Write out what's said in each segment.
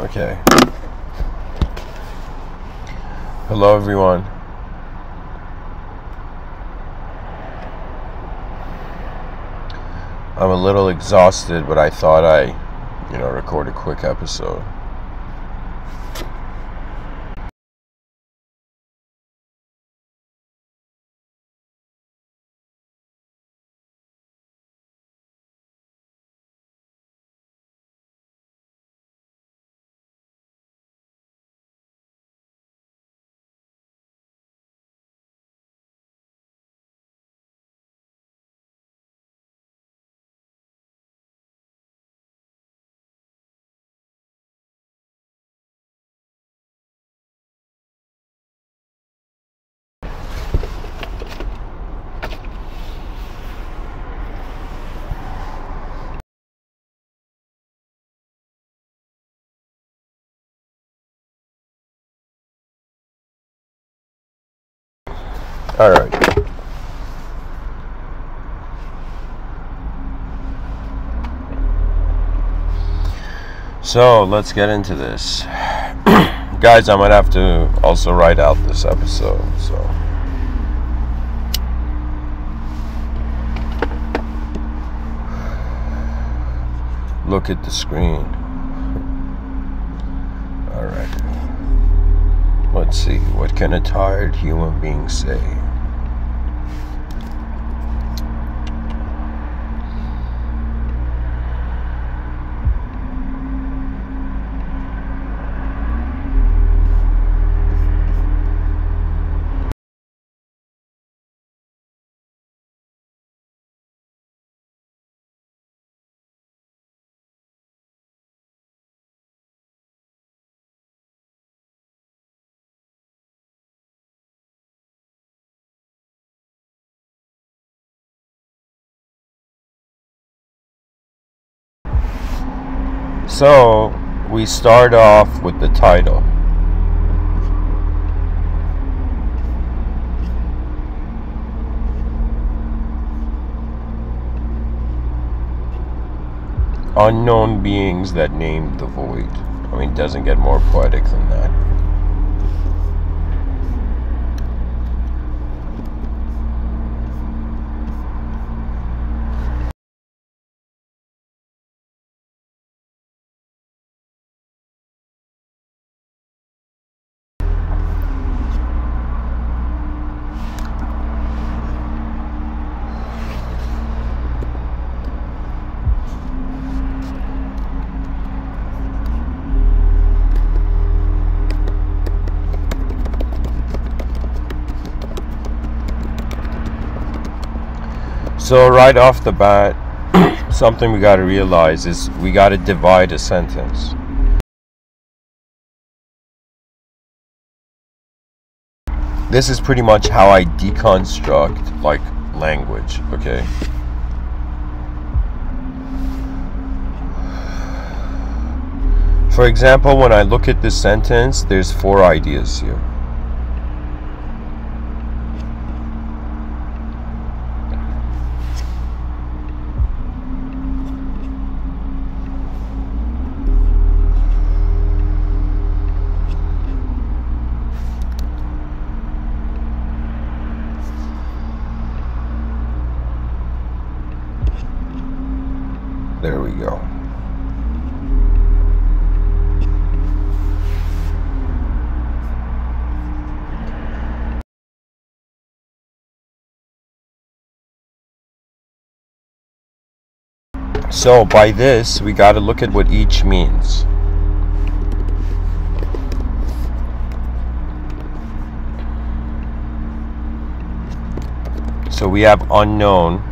Okay. Hello, everyone. I'm a little exhausted, but I thought I, you know, record a quick episode. All right. So let's get into this. Guys, I might have to also write out this episode, so. Look at the screen. Alright. Let's see, what can a tired human being say? So, we start off with the title. Unknown beings that named the void. I mean, doesn't get more poetic than that. So, right off the bat, something we got to realize is we got to divide a sentence. This is pretty much how I deconstruct like language, okay? For example, when I look at this sentence, there's four ideas here. So by this, we got to look at what each means. So we have unknown.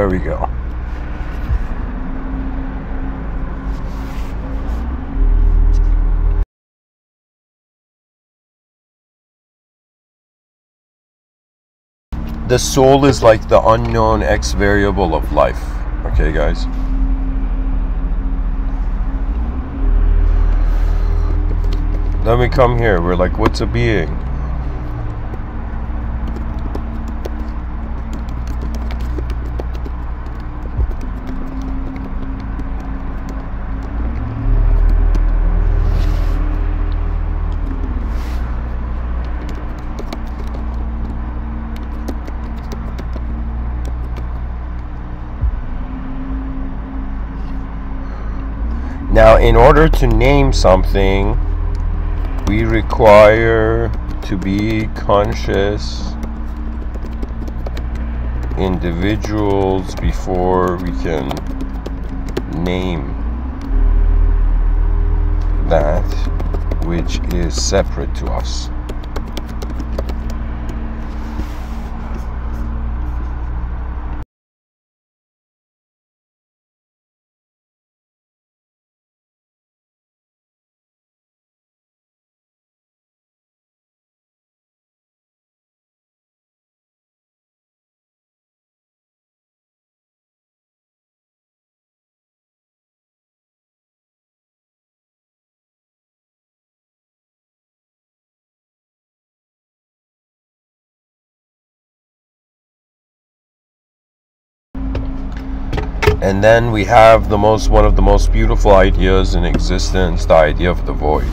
There we go. The soul is like the unknown X variable of life. Okay, guys? Then we come here. We're like, what's a being? In order to name something, we require to be conscious individuals before we can name that which is separate to us. And then we have the most one of the most beautiful ideas in existence, the idea of the void.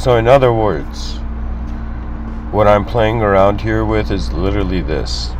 So, in other words, what I'm playing around here with is literally this.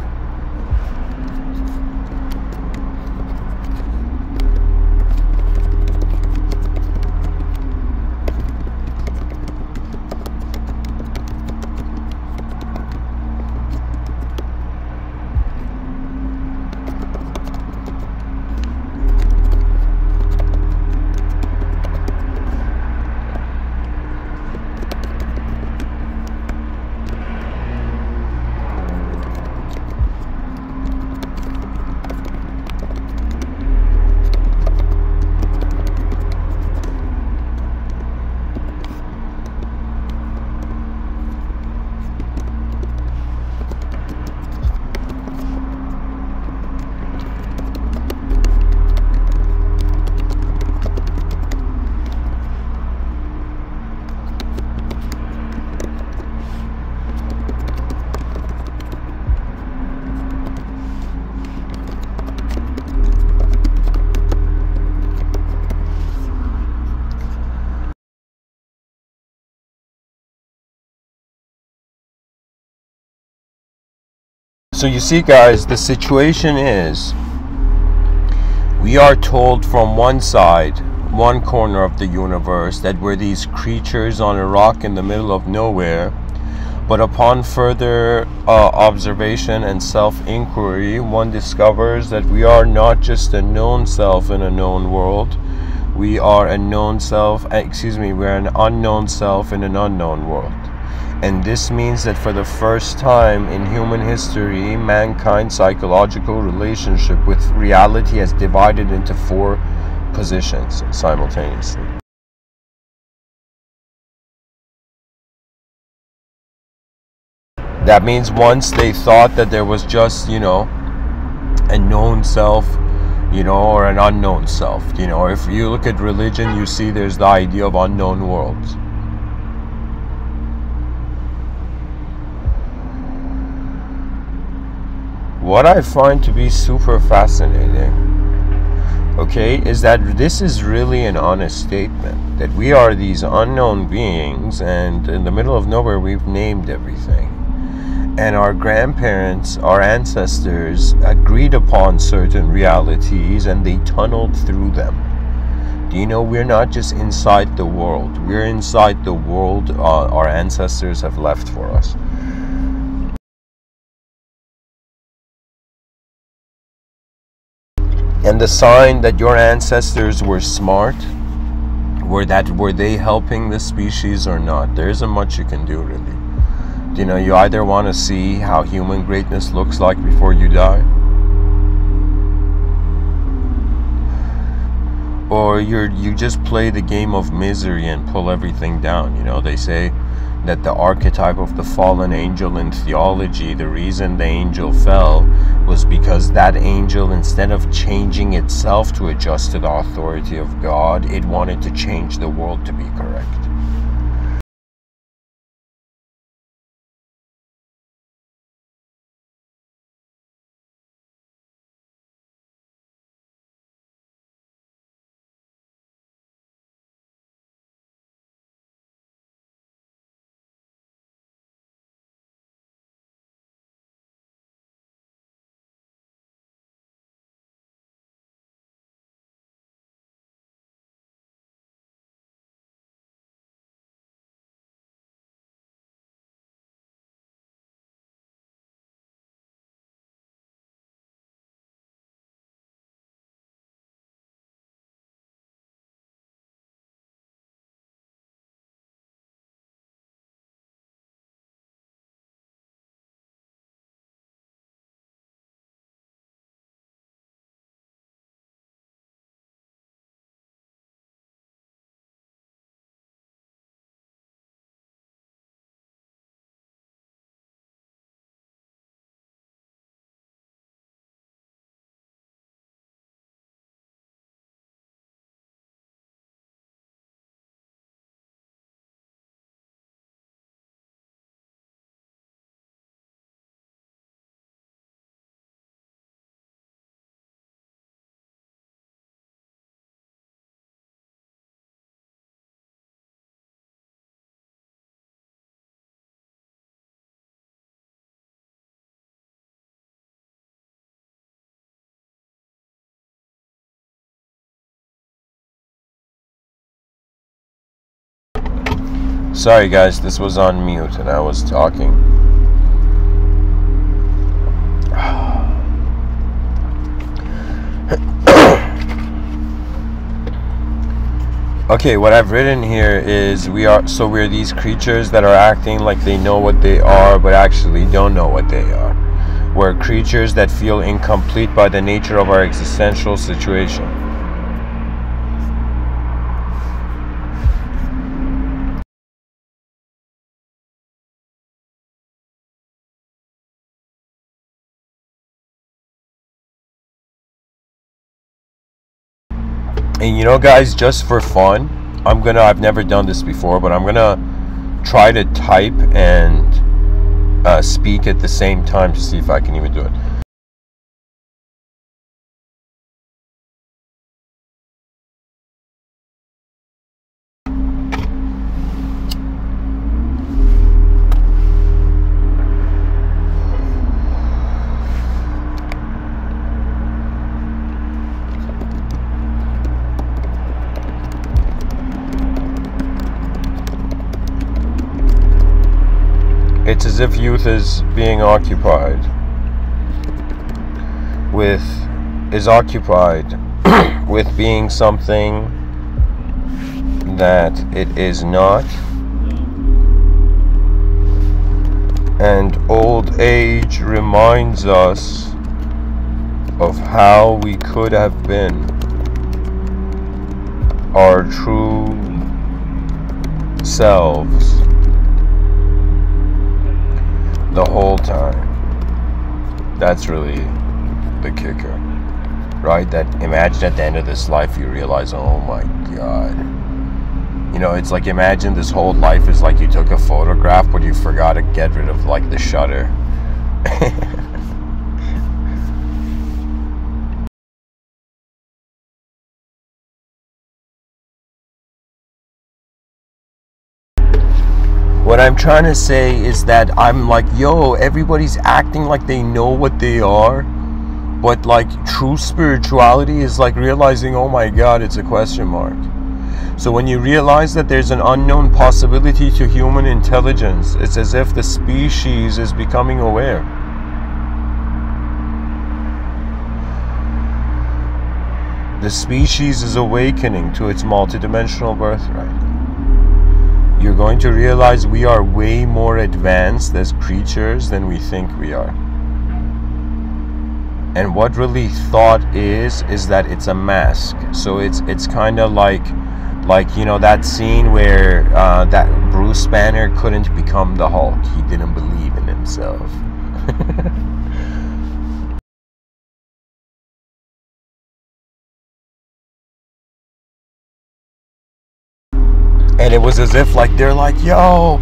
So you see, guys, the situation is we are told from one side, one corner of the universe, that we're these creatures on a rock in the middle of nowhere. But upon further uh, observation and self inquiry, one discovers that we are not just a known self in a known world. We are a known self, excuse me, we're an unknown self in an unknown world. And this means that for the first time in human history, mankind's psychological relationship with reality has divided into four positions simultaneously. That means once they thought that there was just, you know, a known self, you know, or an unknown self. You know, if you look at religion, you see there's the idea of unknown worlds. What I find to be super fascinating, okay, is that this is really an honest statement that we are these unknown beings, and in the middle of nowhere, we've named everything and our grandparents, our ancestors agreed upon certain realities and they tunneled through them. Do you know we're not just inside the world, we're inside the world uh, our ancestors have left for us. And the sign that your ancestors were smart, were that were they helping the species or not? There isn't much you can do really. You know, you either want to see how human greatness looks like before you die, or you're you just play the game of misery and pull everything down. You know, they say that the archetype of the fallen angel in theology, the reason the angel fell was because that angel, instead of changing itself to adjust to the authority of God, it wanted to change the world to be correct. Sorry guys, this was on mute and I was talking. okay, what I've written here is we are so we're these creatures that are acting like they know what they are but actually don't know what they are. We're creatures that feel incomplete by the nature of our existential situation. You know, guys, just for fun, I'm gonna, I've never done this before, but I'm gonna try to type and uh, speak at the same time to see if I can even do it. It's as if youth is being occupied with is occupied with being something that it is not. And old age reminds us of how we could have been. Our true selves the whole time. That's really the kicker, right? That imagine at the end of this life you realize, oh my god. You know, it's like imagine this whole life is like you took a photograph, but you forgot to get rid of like the shutter. What I'm trying to say is that I'm like, yo, everybody's acting like they know what they are. But like true spirituality is like realizing, oh my god, it's a question mark. So when you realize that there's an unknown possibility to human intelligence, it's as if the species is becoming aware. The species is awakening to its multidimensional birthright you're going to realize we are way more advanced as creatures than we think we are. And what really thought is is that it's a mask. So it's it's kind of like like you know that scene where uh, that Bruce Banner couldn't become the Hulk. He didn't believe in himself. and it was as if like they're like yo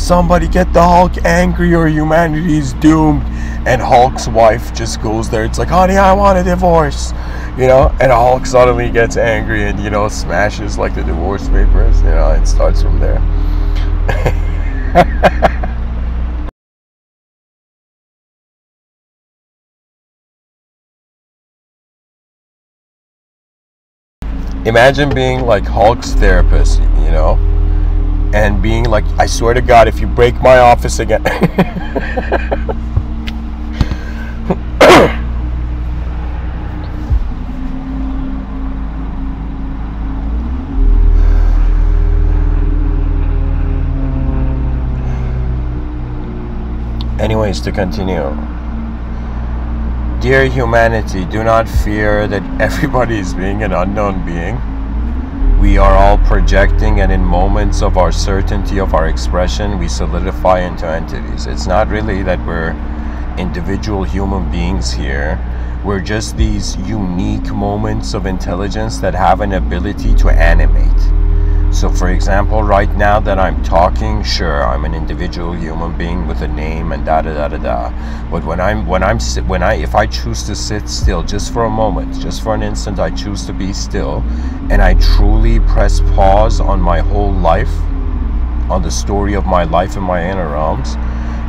somebody get the hulk angry or humanity's doomed. And hulk's wife just goes there. It's like honey i want a divorce. You know? And hulk suddenly gets angry and you know smashes like the divorce papers you know it starts from there imagine being like Hulk's therapist, you know, and being like, I swear to God, if you break my office again. Anyways, to continue. Dear humanity, do not fear that everybody is being an unknown being. We are all projecting, and in moments of our certainty of our expression, we solidify into entities. It's not really that we're individual human beings here. We're just these unique moments of intelligence that have an ability to animate. So, for example, right now that I'm talking, sure, I'm an individual human being with a name and da da da da da. But when I'm when I'm when I if I choose to sit still just for a moment, just for an instant, I choose to be still, and I truly press pause on my whole life, on the story of my life in my inner realms,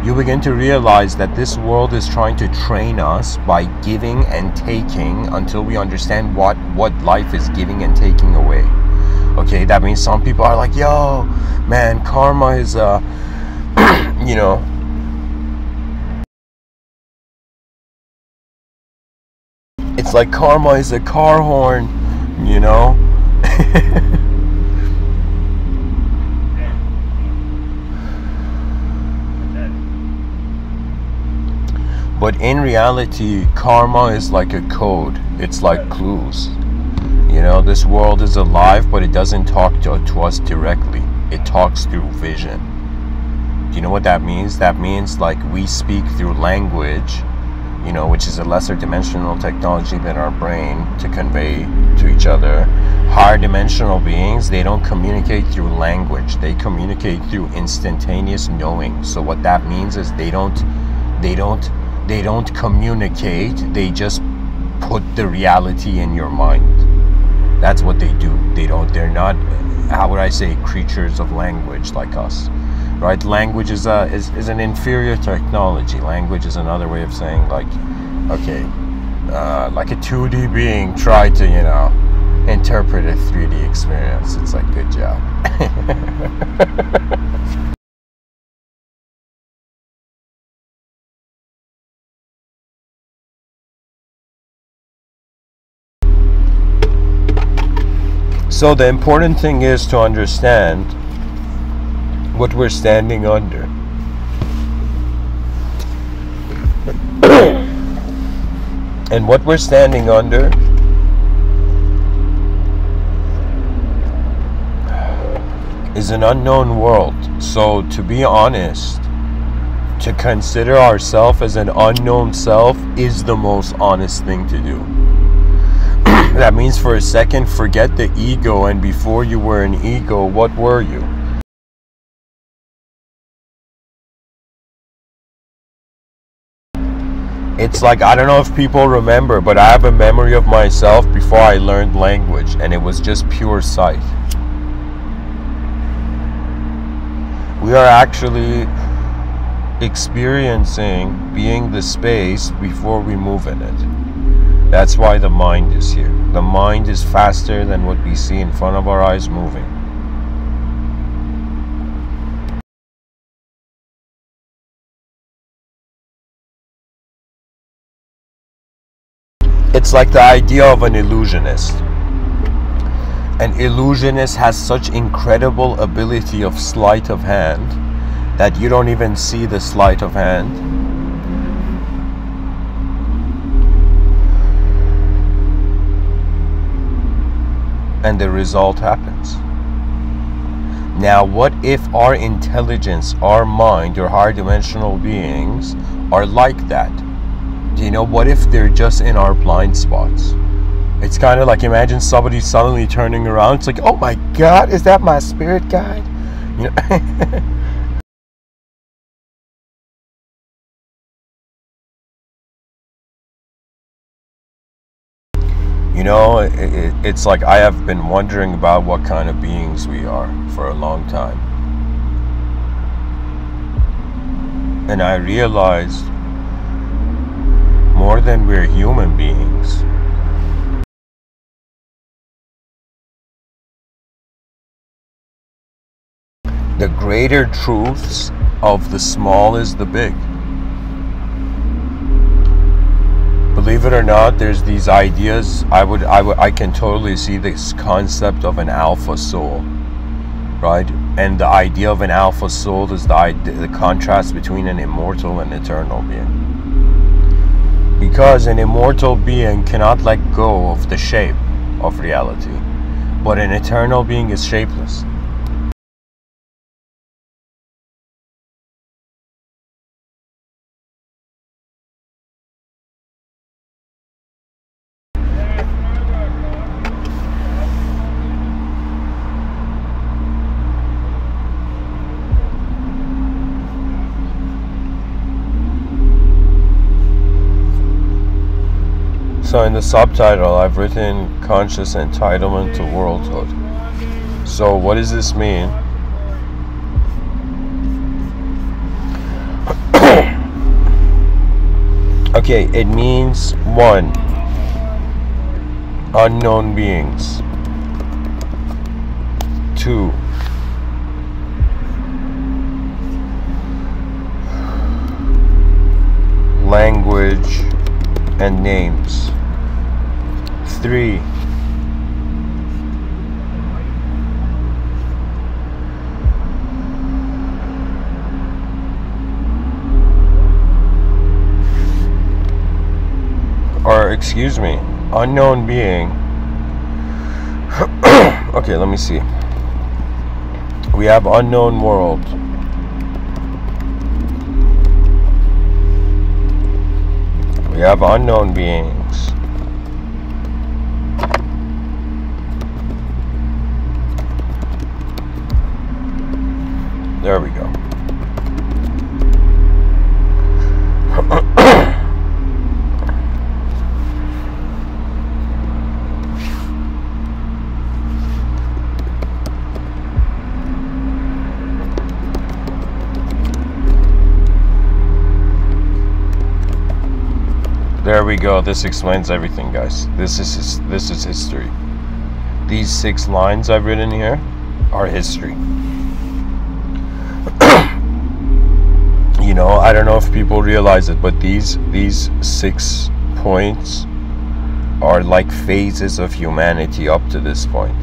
you begin to realize that this world is trying to train us by giving and taking until we understand what what life is giving and taking away. Okay, that means some people are like, yo, man, karma is, uh, you know, it's like karma is a car horn, you know? but in reality, karma is like a code, it's like clues. You know, this world is alive, but it doesn't talk to, to us directly. It talks through vision. Do you know what that means? That means like we speak through language, you know, which is a lesser dimensional technology than our brain to convey to each other. Higher dimensional beings, they don't communicate through language. They communicate through instantaneous knowing. So what that means is they don't they don't they don't communicate. They just put the reality in your mind. That's what they do. They don't they're not how would i say creatures of language like us right? Language is a is, is an inferior technology. Language is another way of saying like okay uh, like a 2d being try to you know interpret a 3d experience. It's like good job So the important thing is to understand what we're standing under. and what we're standing under is an unknown world. So to be honest, to consider ourselves as an unknown self is the most honest thing to do. That means for a second, forget the ego, and before you were an ego, what were you? It's like, I don't know if people remember, but I have a memory of myself before I learned language, and it was just pure sight. We are actually experiencing being the space before we move in it. That's why the mind is here. The mind is faster than what we see in front of our eyes moving. It's like the idea of an illusionist. An illusionist has such incredible ability of sleight of hand that you don't even see the sleight of hand. And the result happens. Now, what if our intelligence, our mind, our higher dimensional beings are like that? Do you know what if they're just in our blind spots? It's kind of like imagine somebody suddenly turning around. It's like, oh my God, is that my spirit guide? You know. You know, it, it, it's like I have been wondering about what kind of beings we are for a long time. And I realized more than we're human beings, the greater truths of the small is the big. Believe it or not there's these ideas. I would i would i can totally see this concept of an alpha soul right? And the idea of an alpha soul is the idea, the contrast between an immortal and eternal being. Because an immortal being cannot let go of the shape of reality but an eternal being is shapeless So in the subtitle, I've written conscious entitlement to worldhood. So what does this mean? okay, it means one, unknown beings. Two, language and names three. Or, excuse me, unknown being. okay, let me see. We have unknown world. We have unknown beings. There we go. There we go. This explains everything, guys. This is this is history. These six lines I've written here are history. You know i don't know if people realize it but these these six points are like phases of humanity up to this point.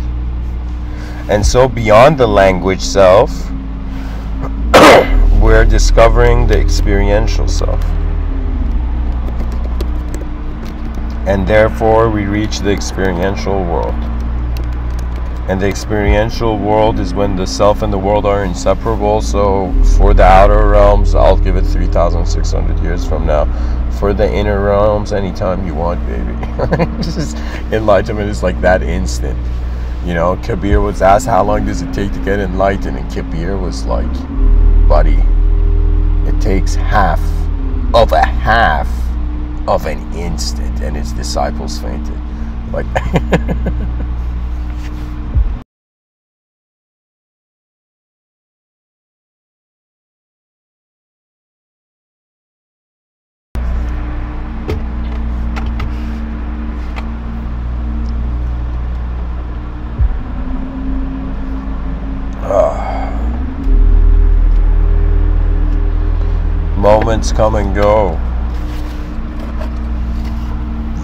And so beyond the language self we're discovering the experiential self. And therefore we reach the experiential world and the experiential world is when the self and the world are inseparable. So for the outer realms, I'll give it 3,600 years from now. For the inner realms, anytime you want, baby. just enlightenment is like that instant. You know, Kabir was asked how long does it take to get enlightened, and Kabir was like, buddy, it takes half of a half of an instant, and his disciples fainted. Like moments come and go.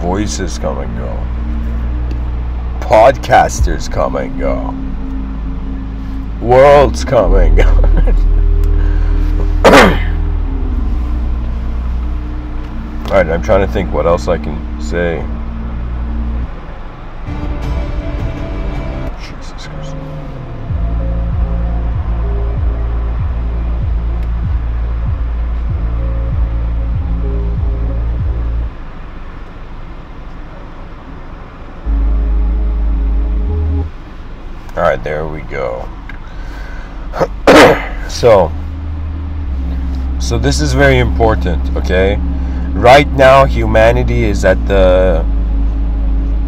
Voices come and go. Podcasters come and go. Worlds come and go. Alright, I'm trying to think what else I can say. Right, there we go. so, so this is very important, okay? Right now, humanity is at the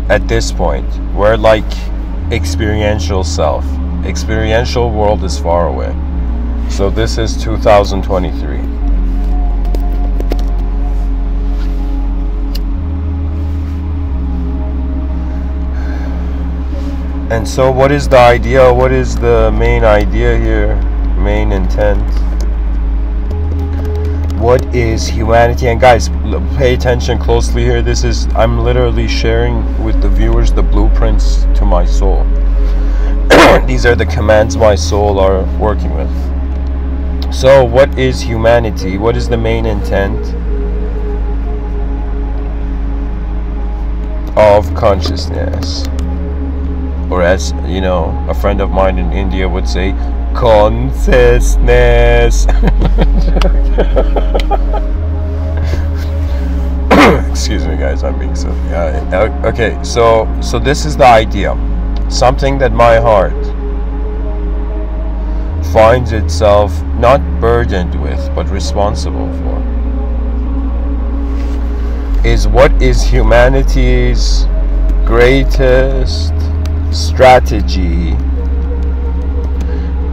at this point. We're like experiential self. Experiential world is far away. So this is 2023. And so, what is the idea? What is the main idea here? Main intent? What is humanity? And guys, pay attention closely here. This is, I'm literally sharing with the viewers the blueprints to my soul. These are the commands my soul are working with. So, what is humanity? What is the main intent of consciousness? Or as you know a friend of mine in India would say consciousness. Excuse me guys I'm being so uh, okay so so this is the idea. Something that my heart finds itself not burdened with but responsible for is what is humanity's greatest strategy.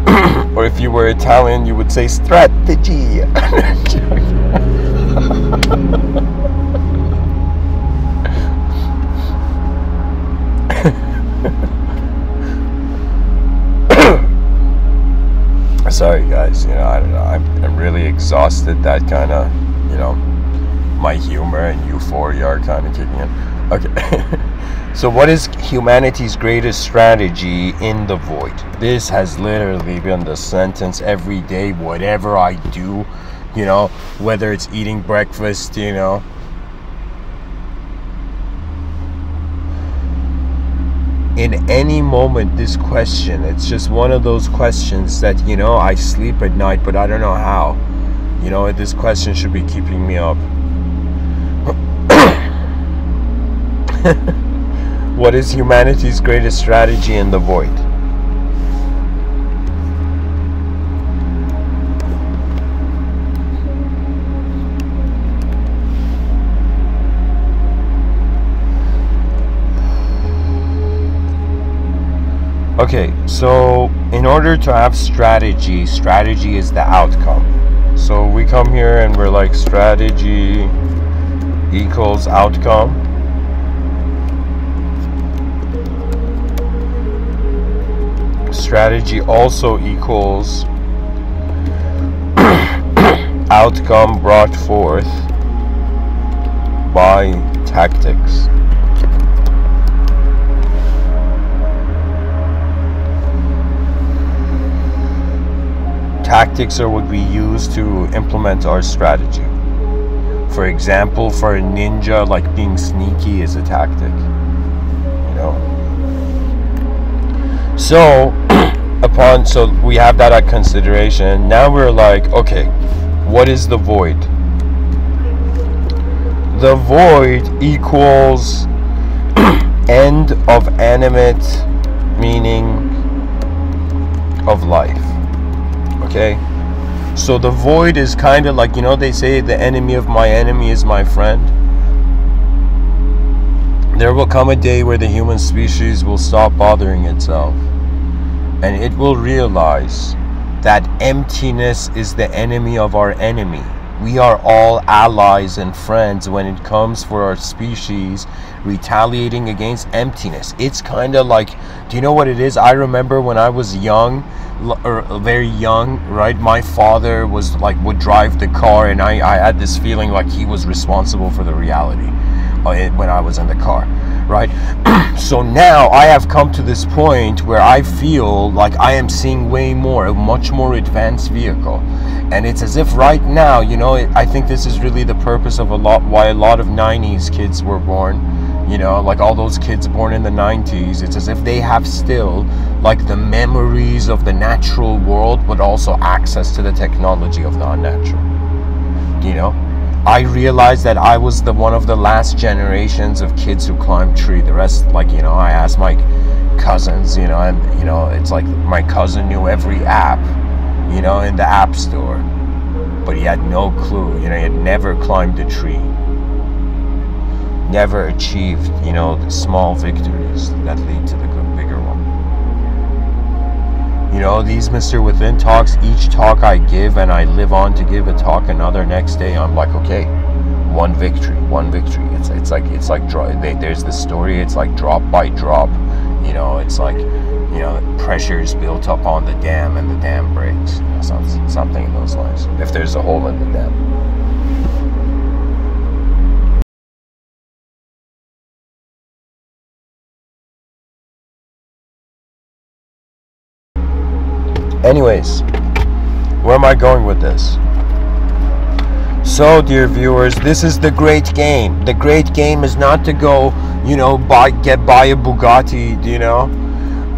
or if you were Italian, you would say strategy. Sorry, guys. You know, I don't know. I'm, I'm really exhausted. That kind of, you know, my humor and euphoria are kind of kicking in. Okay. So, what is humanity's greatest strategy in the void? This has literally been the sentence every day, whatever I do, you know, whether it's eating breakfast, you know. In any moment, this question, it's just one of those questions that, you know, I sleep at night, but I don't know how. You know, this question should be keeping me up. What is humanity's greatest strategy in the void? Okay, so in order to have strategy, strategy is the outcome. So we come here and we're like strategy equals outcome. Strategy also equals outcome brought forth by tactics. Tactics are what we use to implement our strategy. For example, for a ninja, like being sneaky is a tactic. You know? So, upon so we have that at consideration. Now we're like, okay, what is the void? The void equals end of animate meaning of life. Okay? So the void is kind of like, you know, they say the enemy of my enemy is my friend. There will come a day where the human species will stop bothering itself and it will realize that emptiness is the enemy of our enemy. We are all allies and friends when it comes for our species retaliating against emptiness. It's kind of like, do you know what it is? I remember when I was young, or very young, right? My father was like, would drive the car, and I, I had this feeling like he was responsible for the reality uh, when I was in the car right? so now I have come to this point where I feel like I am seeing way more, a much more advanced vehicle. And it's as if right now, you know, I think this is really the purpose of a lot, why a lot of 90s kids were born. You know, like all those kids born in the 90s, it's as if they have still like the memories of the natural world, but also access to the technology of the unnatural. You know? I realized that I was the one of the last generations of kids who climbed tree. The rest, like you know, I asked my cousins, you know, and you know, it's like my cousin knew every app, you know, in the app store, but he had no clue. You know, he had never climbed a tree, never achieved, you know, the small victories that lead to the one. You know, these Mr. Within talks, each talk I give and I live on to give a talk another next day, I'm like, okay, one victory, one victory. It's it's like it's like they, there's the story. It's like drop by drop. You know, it's like you know pressure is built up on the dam and the dam breaks. You know, something, something in those lines. If there's a hole in the dam. Anyways, where am I going with this? So, dear viewers, this is the great game. The great game is not to go, you know, buy get buy a Bugatti, you know,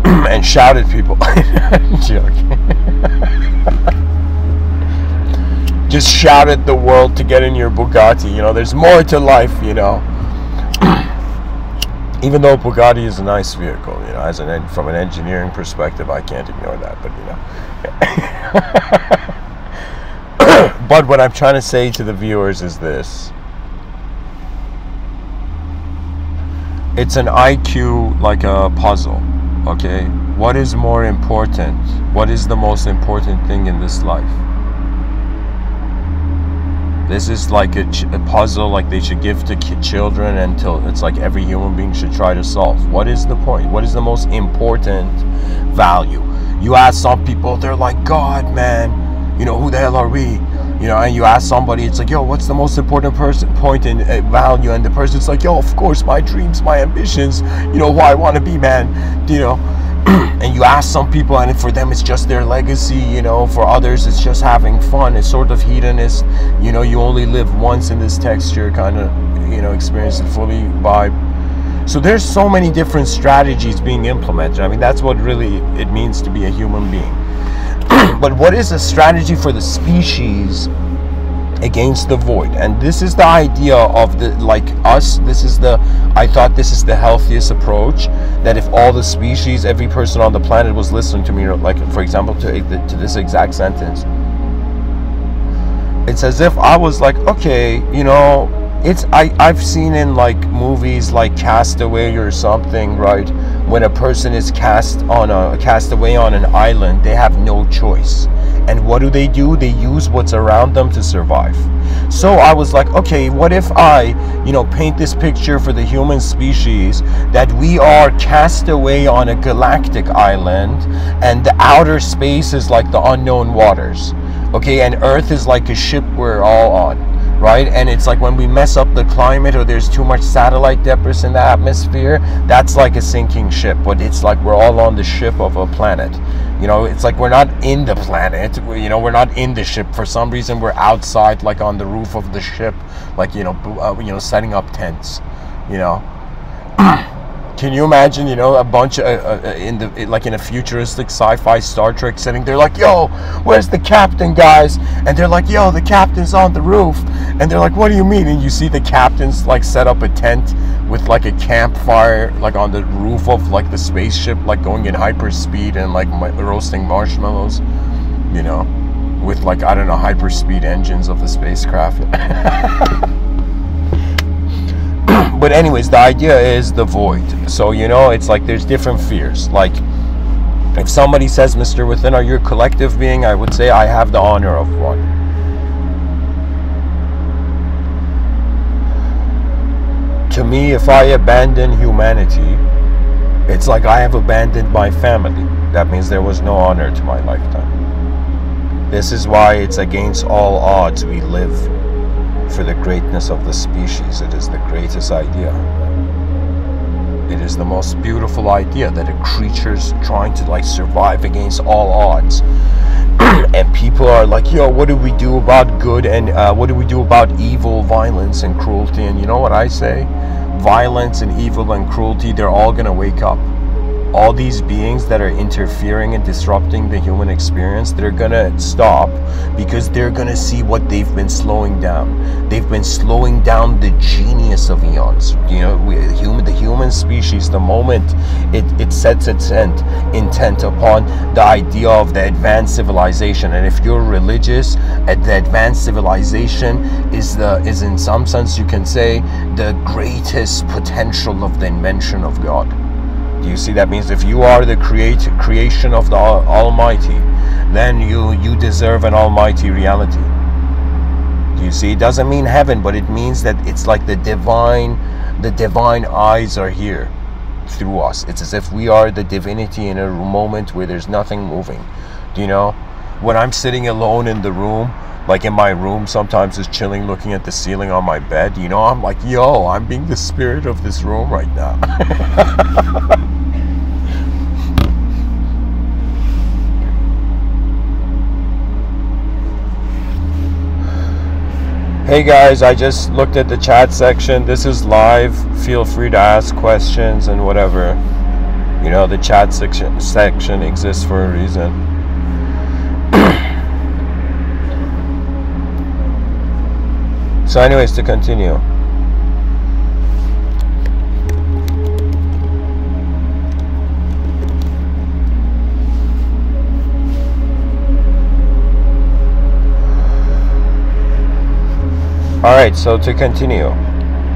and shout at people. Just shout at the world to get in your Bugatti. You know, there's more to life. You know even though Bugatti is a nice vehicle, you know, as an from an engineering perspective, I can't ignore that. But you know, but what I'm trying to say to the viewers is this: it's an IQ like a puzzle. Okay, what is more important? What is the most important thing in this life? This is like a, a, puzzle like they should give to children until it's like every human being should try to solve. What is the point? What is the most important value? You ask some people, they're like, God, man, you know, who the hell are we? You know, and you ask somebody, it's like, yo, what's the most important person point in uh, value? And the person's like, yo, of course, my dreams, my ambitions, you know, who I want to be, man. You know, and you ask some people and for them it's just their legacy you know. For others it's just having fun. It's sort of hedonist you know. You only live once in this texture kind of you know experience it fully vibe so there's so many different strategies being implemented. I mean that's what really it means to be a human being. But what is a strategy for the species against the void. And this is the idea of the like us this is the i thought this is the healthiest approach that if all the species every person on the planet was listening to me like for example to, to this exact sentence. It's as if i was like okay you know it's I, I've seen in like movies like Castaway or something, right? When a person is cast on a cast away on an island, they have no choice. And what do they do? They use what's around them to survive. So I was like, okay, what if I, you know, paint this picture for the human species that we are cast away on a galactic island and the outer space is like the unknown waters. Okay, and Earth is like a ship we're all on right? And it's like when we mess up the climate or there's too much satellite debris in the atmosphere, that's like a sinking ship. But it's like we're all on the ship of a planet. You know, it's like we're not in the planet. You know, we're not in the ship. For some reason, we're outside, like on the roof of the ship, like you know, uh, you know, setting up tents. You know. Can you imagine, you know, a bunch of uh, uh, in the like in a futuristic sci-fi Star Trek setting? They're like, "Yo, where's the captain, guys?" And they're like, "Yo, the captain's on the roof." And they're like, "What do you mean?" And you see the captain's like set up a tent with like a campfire, like on the roof of like the spaceship, like going in hyperspeed and like roasting marshmallows, you know, with like I don't know hyperspeed engines of the spacecraft. but anyways the idea is the void. So you know it's like there's different fears. Like if somebody says mr within are you a collective being i would say i have the honor of one. To me if i abandon humanity it's like i have abandoned my family. That means there was no honor to my lifetime. This is why it's against all odds we live for the greatness of the species. It is the greatest idea. It is the most beautiful idea that a creature's trying to like survive against all odds. and people are like, yo, what do we do about good and uh, what do we do about evil, violence, and cruelty? And you know what I say? Violence and evil and cruelty, they're all gonna wake up all these beings that are interfering and disrupting the human experience, they're gonna stop because they're gonna see what they've been slowing down. They've been slowing down the genius of eons. You know, we, human, the human species, the moment it, it sets its intent, intent upon the idea of the advanced civilization, and if you're religious, at the advanced civilization is the is in some sense you can say the greatest potential of the invention of God. You see that means if you are the create creation of the Almighty, then you you deserve an almighty reality. Do you see? It doesn't mean heaven, but it means that it's like the divine the divine eyes are here through us. It's as if we are the divinity in a moment where there's nothing moving. Do you know? When I'm sitting alone in the room, like in my room sometimes just chilling looking at the ceiling on my bed you know i'm like yo i'm being the spirit of this room right now Hey guys, I just looked at the chat section. This is live. Feel free to ask questions and whatever. You know, the chat section section exists for a reason. So anyways, to continue. all right so to continue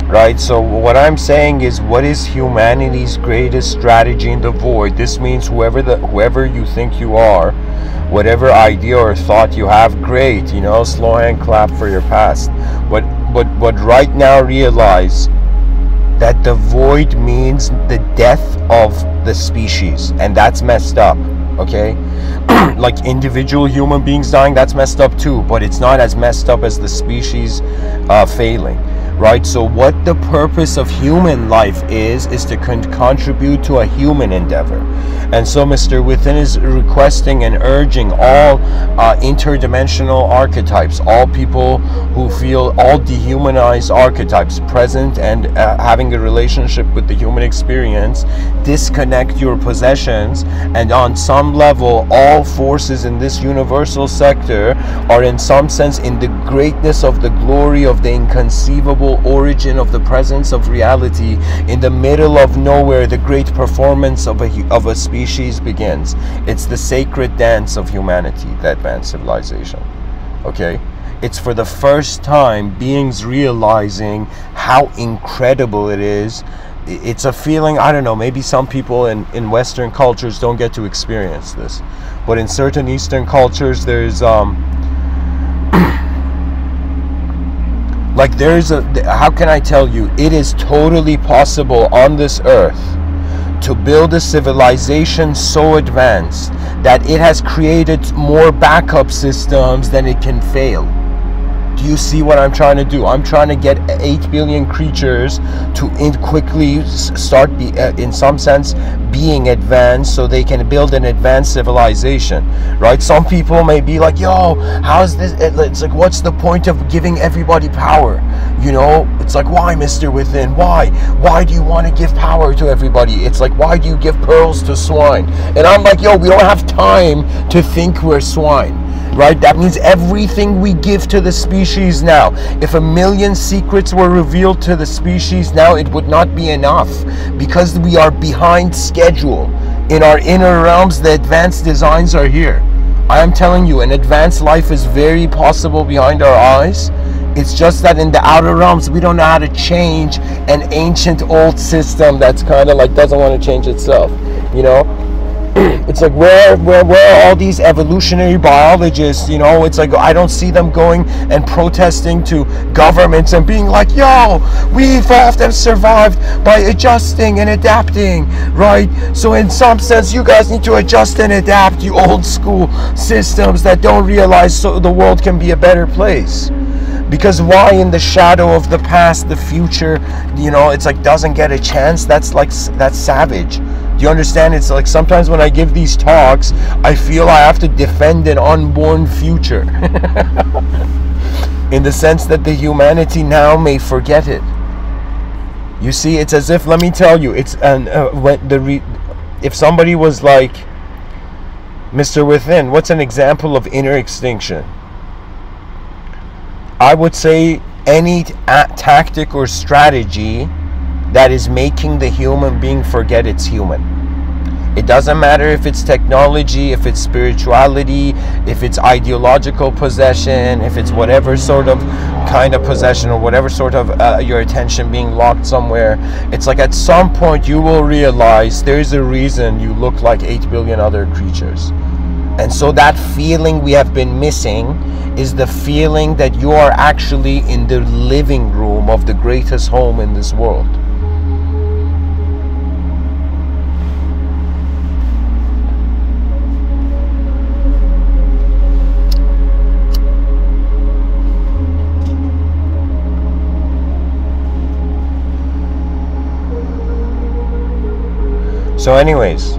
right so what i'm saying is what is humanity's greatest strategy in the void this means whoever the whoever you think you are whatever idea or thought you have great you know slow hand clap for your past. But but but right now realize that the void means the death of the species and that's messed up okay? Like individual human beings dying that's messed up too but it's not as messed up as the species uh, failing right? So what the purpose of human life is is to con- contribute to a human endeavor and so mr within is requesting and urging all uh, interdimensional archetypes all people who feel all dehumanized archetypes present and uh, having a relationship with the human experience disconnect your possessions and on some level all forces in this universal sector are in some sense in the greatness of the glory of the inconceivable origin of the presence of reality in the middle of nowhere the great performance of a, of a species begins. It's the sacred dance of humanity the advanced civilization okay? It's for the first time beings realizing how incredible it is. It's a feeling i don't know maybe some people in, in western cultures don't get to experience this. But in certain eastern cultures there's um like there's a how can i tell you? It is totally possible on this earth to build a civilization so advanced that it has created more backup systems than it can fail Do you see what I'm trying to do? I'm trying to get 8 billion creatures to in quickly start be, uh, in some sense being advanced so they can build an advanced civilization, right? Some people may be like, "Yo, how's this it's like what's the point of giving everybody power?" You know, it's like, "Why, Mr. Within? Why? Why do you want to give power to everybody?" It's like, "Why do you give pearls to swine?" And I'm like, "Yo, we don't have time to think we're swine." Right? That means everything we give to the species now. If a million secrets were revealed to the species now, it would not be enough because we are behind schedule. In our inner realms, the advanced designs are here. I am telling you, an advanced life is very possible behind our eyes. It's just that in the outer realms, we don't know how to change an ancient old system that's kind of like doesn't want to change itself. You know, it's like where where where are all these evolutionary biologists you know it's like i don't see them going and protesting to governments and being like yo we evolved and survived by adjusting and adapting right? So in some sense you guys need to adjust and adapt you old school systems that don't realize so the world can be a better place. Because why in the shadow of the past the future you know it's like doesn't get a chance that's like that's savage do you understand? It's like sometimes when I give these talks, I feel I have to defend an unborn future. In the sense that the humanity now may forget it. You see, it's as if, let me tell you, it's an, uh, when the re- if somebody was like, Mr. Within, what's an example of inner extinction? I would say any t- tactic or strategy that is making the human being forget it's human. It doesn't matter if it's technology, if it's spirituality, if it's ideological possession, if it's whatever sort of kind of possession or whatever sort of uh, your attention being locked somewhere. It's like at some point you will realize there's a reason you look like 8 billion other creatures. And so that feeling we have been missing is the feeling that you are actually in the living room of the greatest home in this world. So, anyways,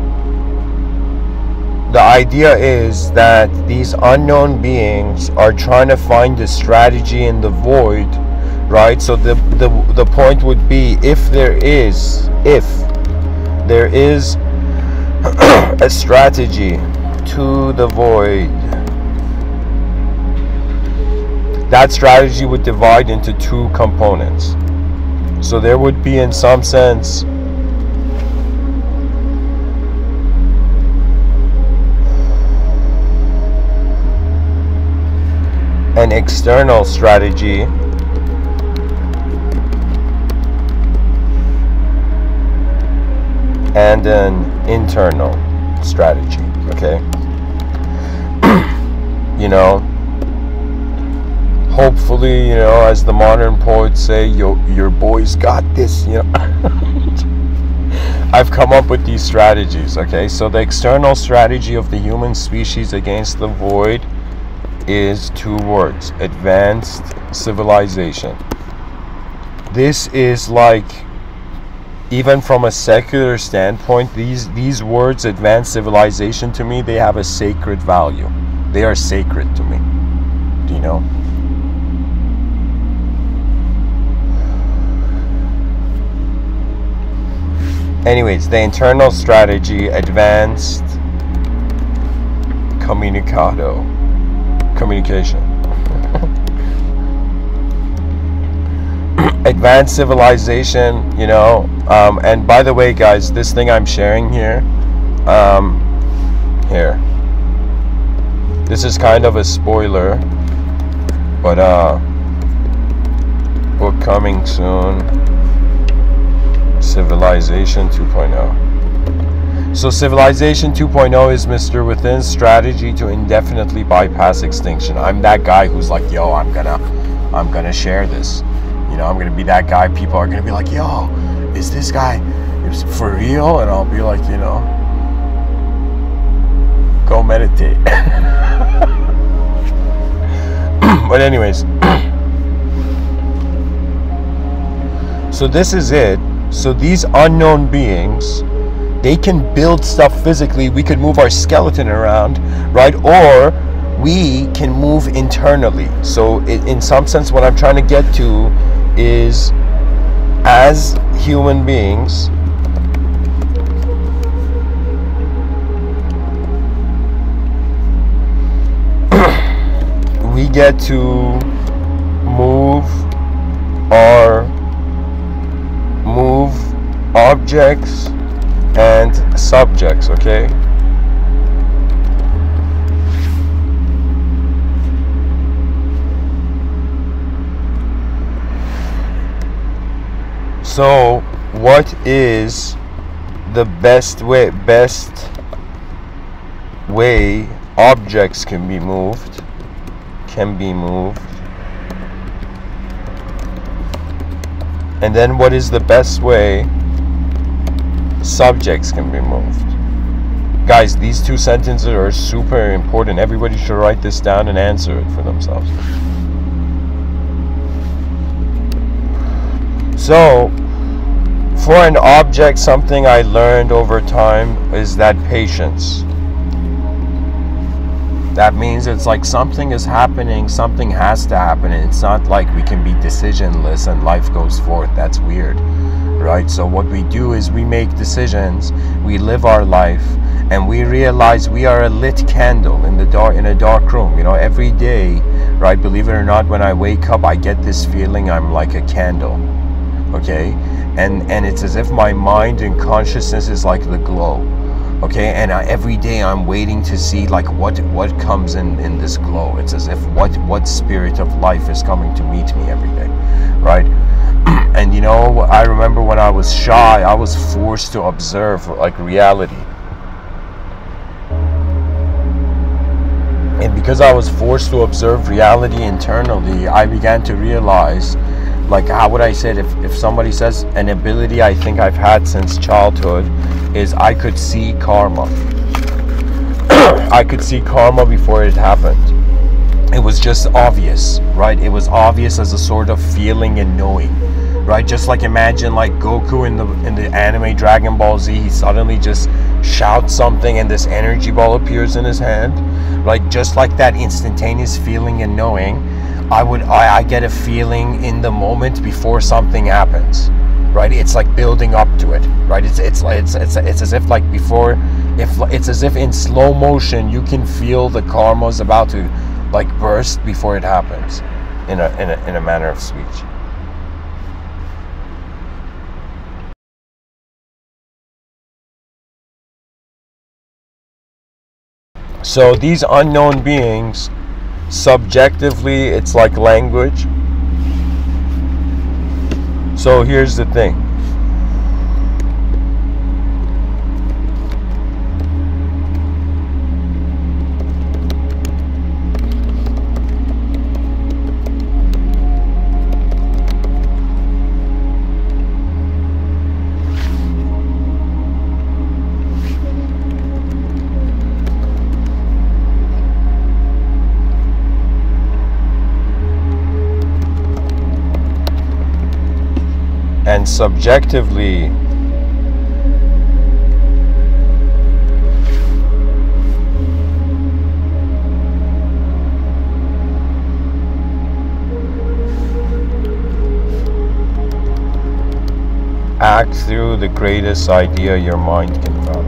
the idea is that these unknown beings are trying to find a strategy in the void, right? So the the the point would be if there is if there is a strategy to the void that strategy would divide into two components. So there would be in some sense an external strategy. And an internal strategy okay? You know hopefully you know as the modern poets say yo your boys got this you know? I've come up with these strategies okay? So the external strategy of the human species against the void is two words advanced civilization. This is like even from a secular standpoint these these words advanced civilization to me they have a sacred value. They are sacred to me. Do you know? Anyways the internal strategy advanced communicado communication. Advanced civilization, you know. Um, and by the way, guys, this thing I'm sharing here, um, here. This is kind of a spoiler, but uh, book coming soon. Civilization 2.0. So Civilization 2.0 is Mr. Within's strategy to indefinitely bypass extinction. I'm that guy who's like, yo, I'm gonna, I'm gonna share this. You know, I'm gonna be that guy. People are gonna be like, yo, is this guy for real? And I'll be like, you know, go meditate. but anyways. so this is it. So these unknown beings, they can build stuff physically. We could move our skeleton around, right? Or we can move internally. So it, in some sense, what I'm trying to get to is as human beings, we get to move our move objects and subjects okay so what is the best way best way objects can be moved can be moved. And then what is the best way subjects can be moved? Guys, these two sentences are super important. Everybody should write this down and answer it for themselves. So, for an object, something I learned over time is that patience. That means it's like something is happening, something has to happen. It's not like we can be decisionless and life goes forth. That's weird, right? So, what we do is we make decisions, we live our life, and we realize we are a lit candle in the dark in a dark room. You know, every day, right? Believe it or not, when I wake up, I get this feeling I'm like a candle. Okay? And and it's as if my mind and consciousness is like the glow okay and uh, every day i'm waiting to see like what what comes in in this glow it's as if what what spirit of life is coming to meet me every day right and you know i remember when i was shy i was forced to observe like reality and because i was forced to observe reality internally i began to realize like how would I say it if, if somebody says an ability I think I've had since childhood is I could see karma. I could see karma before it happened. It was just obvious, right? It was obvious as a sort of feeling and knowing, right? Just like imagine like Goku in the in the anime Dragon Ball Z, he suddenly just shouts something and this energy ball appears in his hand, right? Just like that instantaneous feeling and knowing I would I, I get a feeling in the moment before something happens right it's like building up to it right it's it's it's it's, it's as if like before if it's as if in slow motion you can feel the karma's about to like burst before it happens in a in a, in a manner of speech so these unknown beings subjectively it's like language. So here's the thing and subjectively act through the greatest idea your mind can fathom.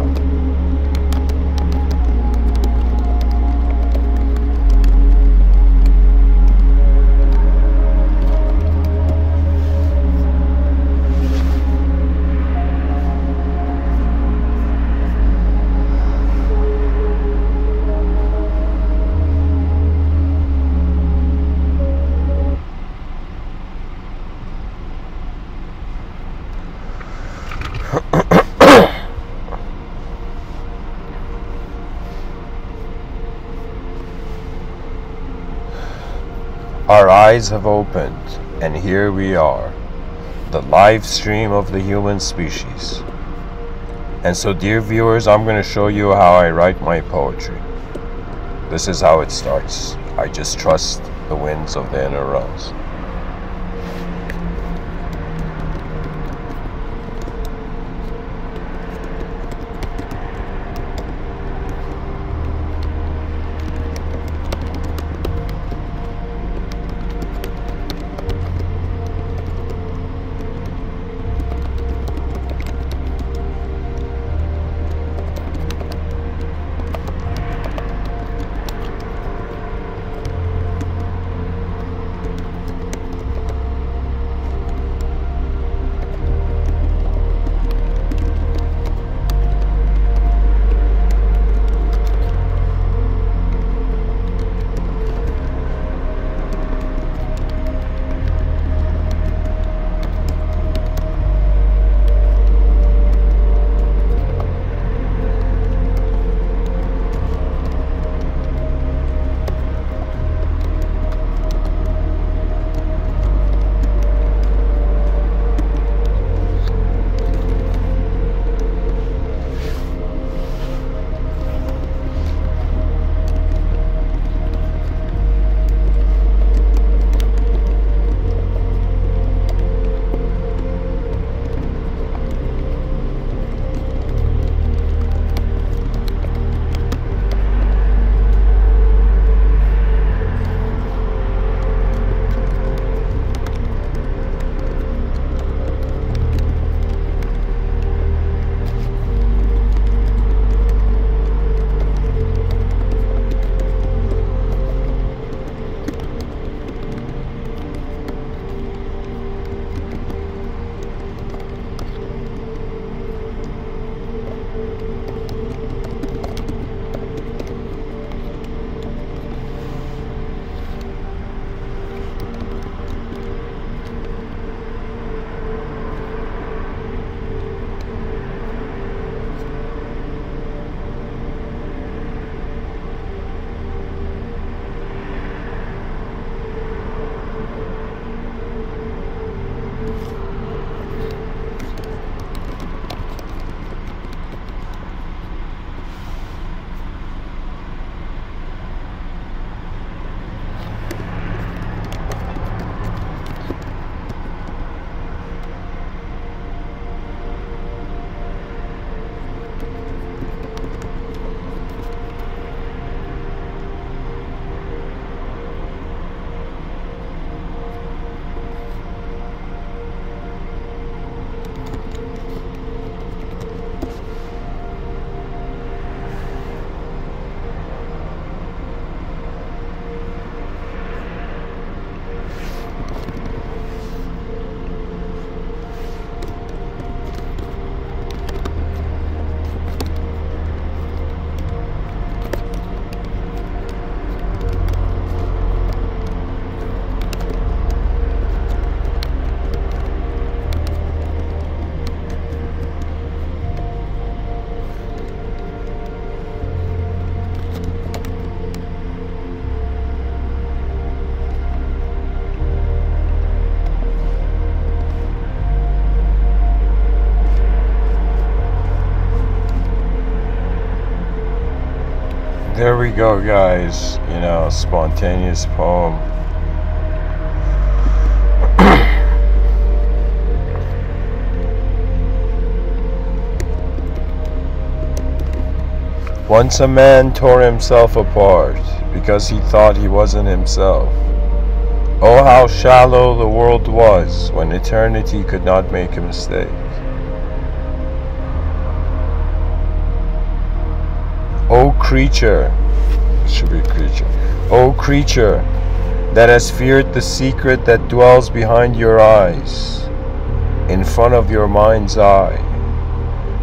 Eyes have opened, and here we are, the live stream of the human species. And so, dear viewers, I'm going to show you how I write my poetry. This is how it starts. I just trust the winds of the inner realms. There we go, guys. You know, spontaneous poem. Once a man tore himself apart because he thought he wasn't himself. Oh, how shallow the world was when eternity could not make a mistake. Creature, should be creature, O creature that has feared the secret that dwells behind your eyes, in front of your mind's eye.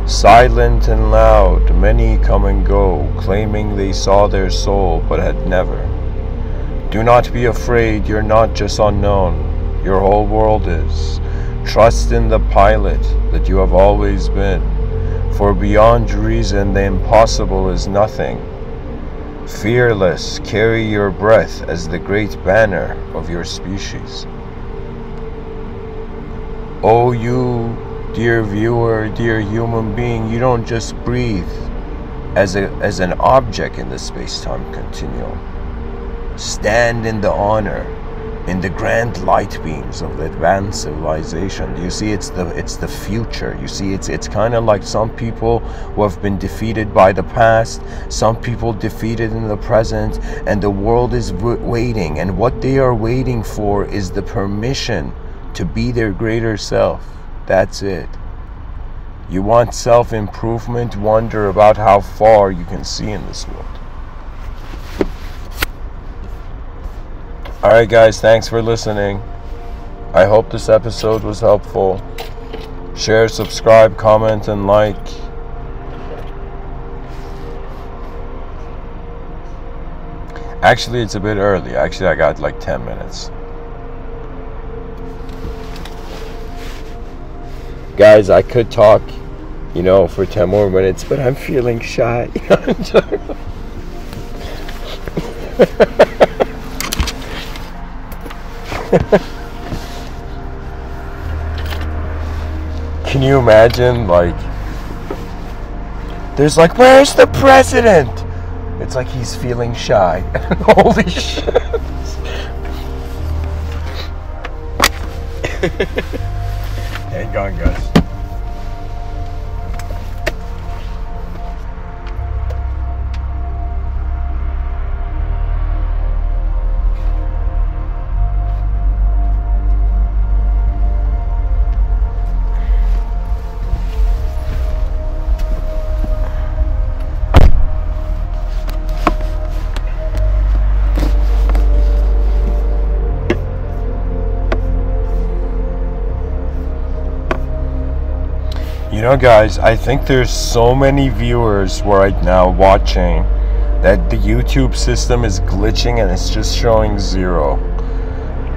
Silent and loud, many come and go, claiming they saw their soul but had never. Do not be afraid, you're not just unknown, your whole world is. Trust in the pilot that you have always been for beyond reason the impossible is nothing. Fearless, carry your breath as the great banner of your species. Oh, you, dear viewer, dear human being, you don't just breathe as, a, as an object in the space time continuum. stand in the honor in the grand light beams of the advanced civilization you see it's the it's the future? You see it's it's kind of like some people who have been defeated by the past some people defeated in the present and the world is waiting. And what they are waiting for is the permission to be their greater self. That's it. You want self-improvement? Wonder about how far you can see in this world Alright, guys, thanks for listening. I hope this episode was helpful. Share, subscribe, comment, and like. Actually, it's a bit early. Actually, I got like 10 minutes. Guys, I could talk, you know, for 10 more minutes, but I'm feeling shy. Can you imagine, like, there's like, where's the president? It's like he's feeling shy. Holy shit. Hang on, guys. Know, guys, I think there's so many viewers right now watching that the YouTube system is glitching and it's just showing zero.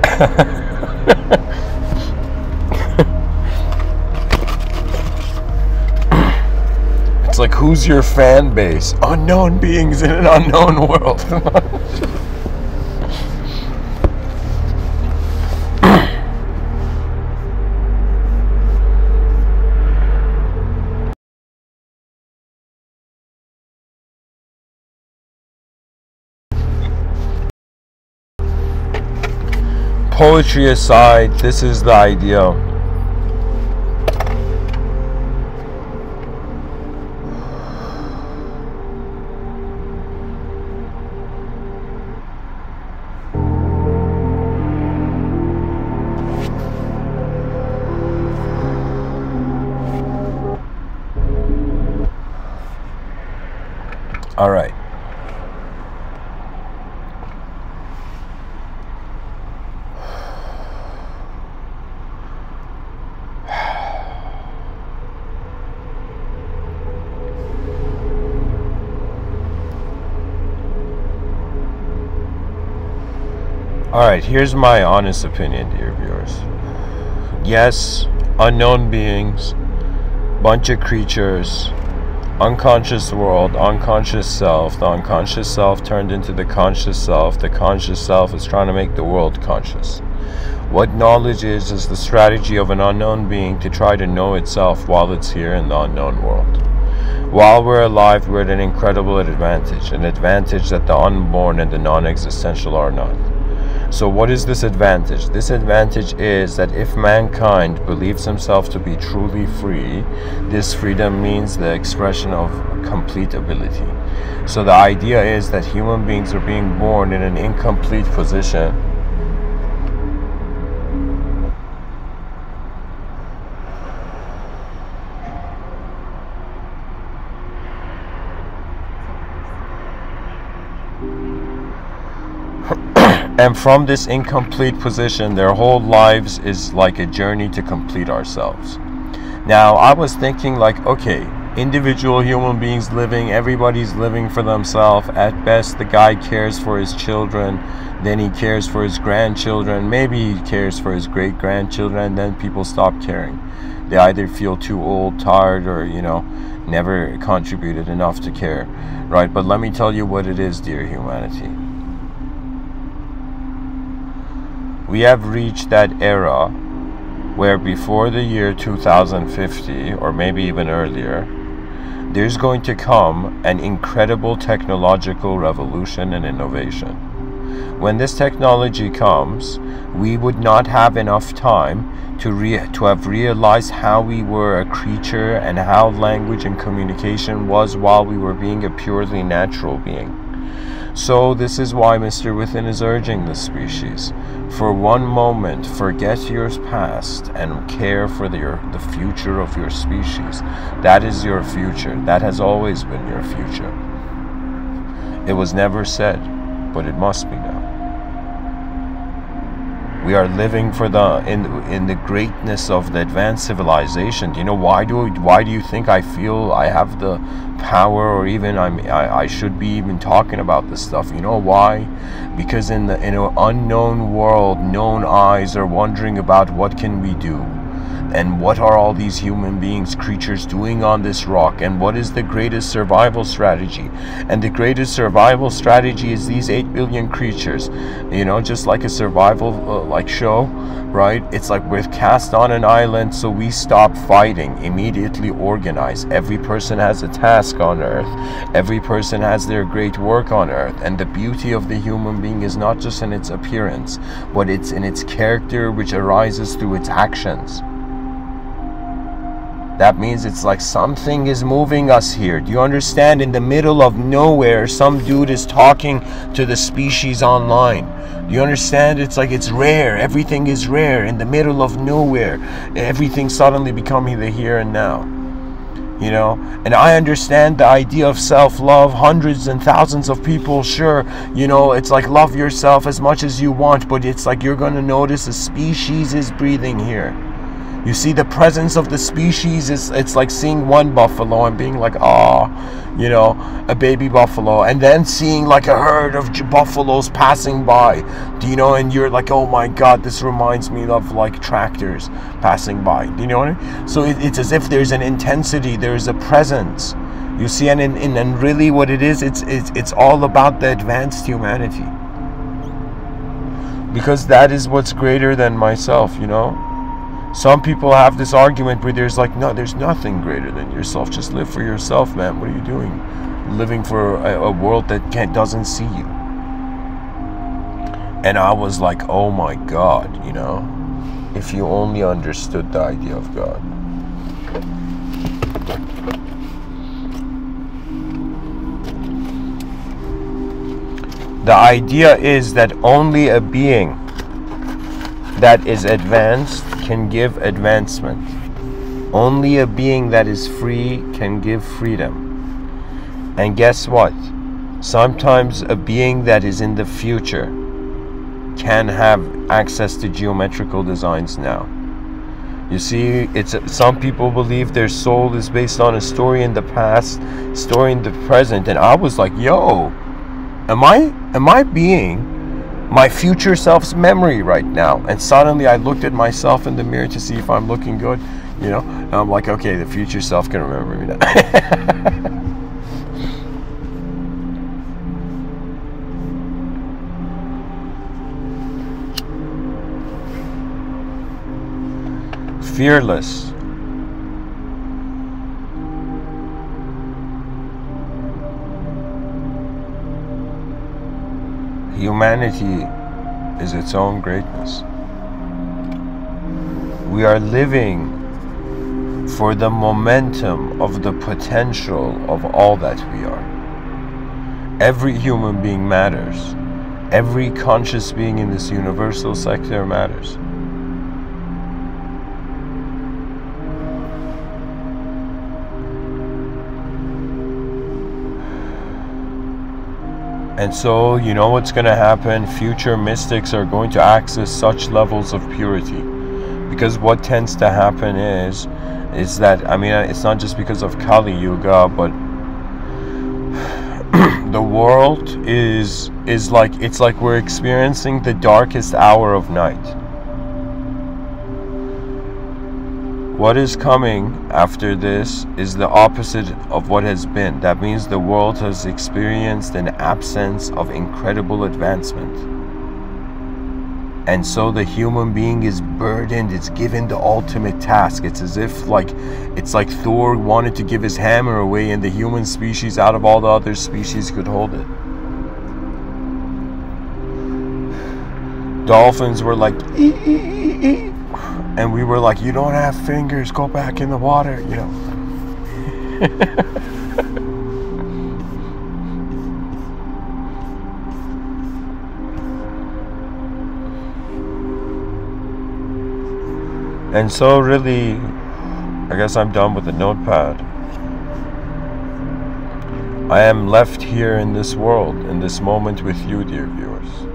it's like, who's your fan base? Unknown beings in an unknown world. poetry aside, this is the ideal. Here's my honest opinion, dear viewers. Yes, unknown beings, bunch of creatures, unconscious world, unconscious self, the unconscious self turned into the conscious self, the conscious self is trying to make the world conscious. What knowledge is, is the strategy of an unknown being to try to know itself while it's here in the unknown world. While we're alive, we're at an incredible advantage, an advantage that the unborn and the non existential are not. So, what is this advantage? This advantage is that if mankind believes himself to be truly free, this freedom means the expression of complete ability. So, the idea is that human beings are being born in an incomplete position And from this incomplete position, their whole lives is like a journey to complete ourselves. Now, I was thinking, like, okay, individual human beings living, everybody's living for themselves. At best, the guy cares for his children, then he cares for his grandchildren, maybe he cares for his great grandchildren, then people stop caring. They either feel too old, tired, or, you know, never contributed enough to care, right? But let me tell you what it is, dear humanity we have reached that era where before the year 2050, or maybe even earlier, there's going to come an incredible technological revolution and innovation. when this technology comes, we would not have enough time to re- to have realized how we were a creature and how language and communication was while we were being a purely natural being. So, this is why Mr. Within is urging the species. For one moment, forget your past and care for the, the future of your species. That is your future. That has always been your future. It was never said, but it must be now. We are living for the in in the greatness of the advanced civilization. Do you know why do why do you think I feel I have the power or even I'm I, I should be even talking about this stuff? You know why? Because in the in an unknown world, known eyes are wondering about what can we do and what are all these human beings creatures doing on this rock? And what is the greatest survival strategy? And the greatest survival strategy is these 8 billion creatures. You know just like a survival uh, like show right? It's like we're cast on an island so we stop fighting immediately organize. Every person has a task on earth. Every person has their great work on earth. And the beauty of the human being is not just in its appearance but it's in its character which arises through its actions that means it's like something is moving us here. Do you understand? In the middle of nowhere, some dude is talking to the species online. Do you understand? It's like it's rare. Everything is rare. In the middle of nowhere, everything suddenly becoming the here and now. You know, and I understand the idea of self love. Hundreds and thousands of people, sure, you know, it's like love yourself as much as you want, but it's like you're gonna notice a species is breathing here you see the presence of the species is it's like seeing one buffalo and being like ah you know a baby buffalo. And then seeing like a herd of buffaloes passing by. Do you know and you're like oh my god this reminds me of like tractors passing by. Do you know what I mean? so it, it's as if there's an intensity there's a presence. You see and in, and really what it is it's, it's it's all about the advanced humanity. Because that is what's greater than myself you know some people have this argument where there's like, no, there's nothing greater than yourself. Just live for yourself, man. What are you doing? Living for a, a world that can't doesn't see you. And I was like, oh my God, you know, if you only understood the idea of God. The idea is that only a being that is advanced can give advancement. Only a being that is free can give freedom. And guess what? Sometimes a being that is in the future can have access to geometrical designs now. You see, it's some people believe their soul is based on a story in the past, story in the present, and I was like, "Yo, am I am I being my future self's memory right now. And suddenly I looked at myself in the mirror to see if I'm looking good, you know, and I'm like, okay, the future self can remember me now. Fearless. Humanity is its own greatness. We are living for the momentum of the potential of all that we are. Every human being matters. Every conscious being in this universal sector matters. And so, you know what's going to happen? Future mystics are going to access such levels of purity. Because what tends to happen is, is that, I mean, uh, it's not just because of Kali Yuga, but the world is, is like, it's like we're experiencing the darkest hour of night. What is coming after this is the opposite of what has been. That means the world has experienced an absence of incredible advancement. And so the human being is burdened, it's given the ultimate task. It's as if like it's like Thor wanted to give his hammer away and the human species out of all the other species could hold it. dolphins were like, ee, ee, ee, and we were like, you don't have fingers, go back in the water, you know. and so, really, I guess I'm done with the notepad. I am left here in this world, in this moment with you, dear viewers.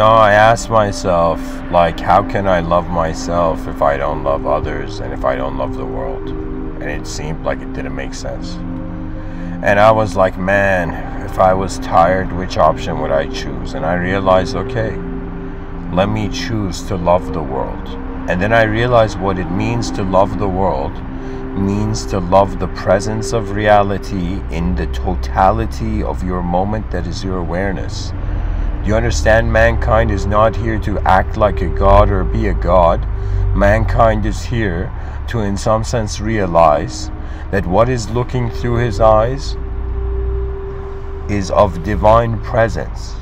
Know, I ask myself, like, how can I love myself if I don't love others and if I don't love the world? And it seemed like it didn't make sense. And I was like, man, if I was tired, which option would I choose? And I realized, okay, let me choose to love the world. And then I realized what it means to love the world means to love the presence of reality in the totality of your moment that is your awareness you understand mankind is not here to act like a god or be a god. Mankind is here to, in some sense, realize that what is looking through his eyes is of divine presence.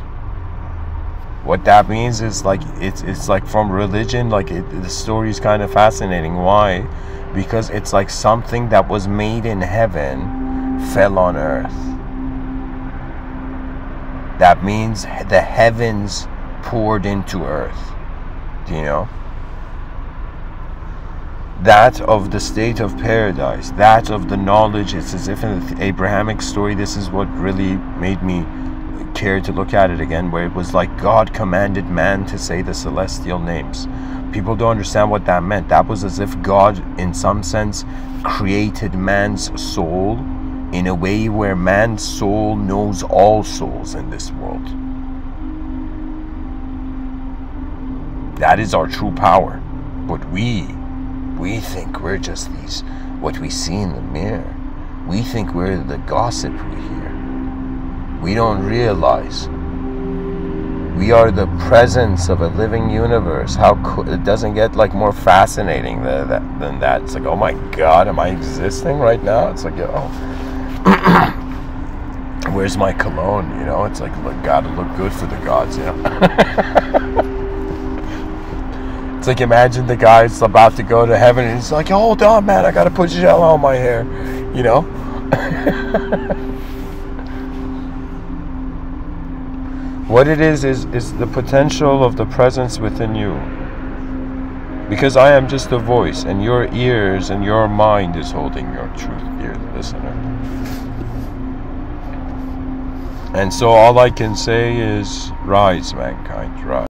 What that means is like it's it's like from religion, like it, the story is kind of fascinating. Why? Because it's like something that was made in heaven fell on earth that means the heavens poured into earth. Do you know? That of the state of paradise, that of the knowledge, it's as if in the Abrahamic story, this is what really made me care to look at it again, where it was like God commanded man to say the celestial names. People don't understand what that meant. That was as if God, in some sense, created man's soul in a way where man's soul knows all souls in this world. That is our true power. But we, we think we're just these, what we see in the mirror. We think we're the gossip we hear. We don't realize we are the presence of a living universe. How it doesn't get like more fascinating than that, than that. It's like, oh my God, am I existing right now? It's like, oh, where's my cologne? You know, it's like, look, gotta look good for the gods, you know. it's like imagine the guy's about to go to heaven and he's like, hold on, man, I gotta put gel on my hair, you know. what it is is is the potential of the presence within you. Because I am just a voice, and your ears and your mind is holding your truth, dear listener. And so all I can say is rise, mankind, rise.